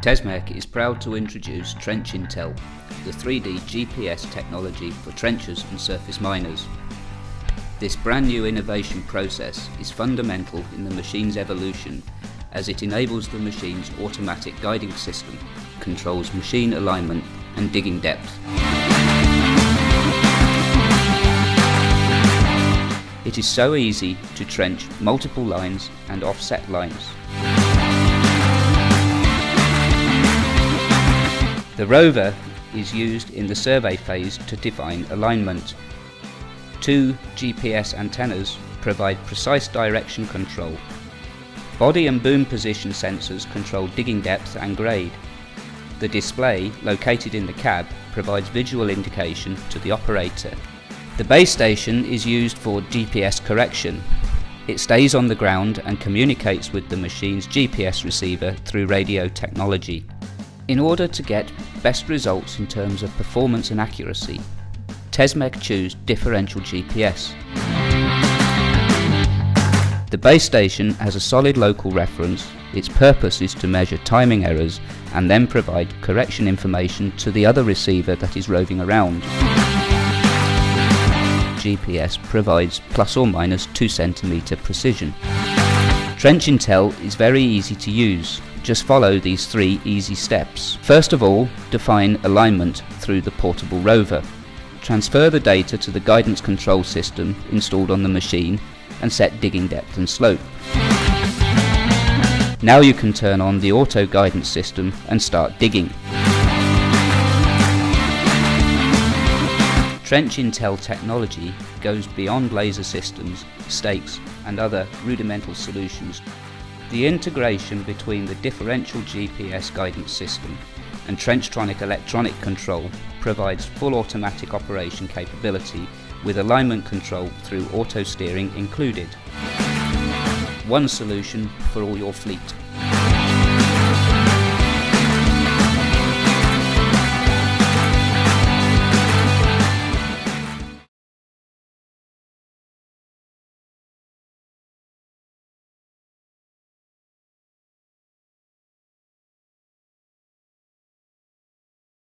Tesmec is proud to introduce TrenchIntel, the 3D GPS technology for trenchers and surface miners. This brand new innovation process is fundamental in the machine's evolution as it enables the machine's automatic guiding system, controls machine alignment and digging depth. It is so easy to trench multiple lines and offset lines. The rover is used in the survey phase to define alignment. Two GPS antennas provide precise direction control. Body and boom position sensors control digging depth and grade. The display, located in the cab, provides visual indication to the operator the base station is used for GPS correction. It stays on the ground and communicates with the machine's GPS receiver through radio technology. In order to get best results in terms of performance and accuracy, Tesmec choose differential GPS. The base station has a solid local reference, its purpose is to measure timing errors and then provide correction information to the other receiver that is roving around. GPS provides plus or minus 2 centimeter precision. TrenchIntel is very easy to use. Just follow these three easy steps. First of all, define alignment through the portable rover. Transfer the data to the guidance control system installed on the machine and set digging depth and slope. Now you can turn on the auto guidance system and start digging. TrenchIntel technology goes beyond laser systems, stakes and other rudimental solutions. The integration between the differential GPS guidance system and Trenchtronic electronic control provides full automatic operation capability with alignment control through auto steering included. One solution for all your fleet.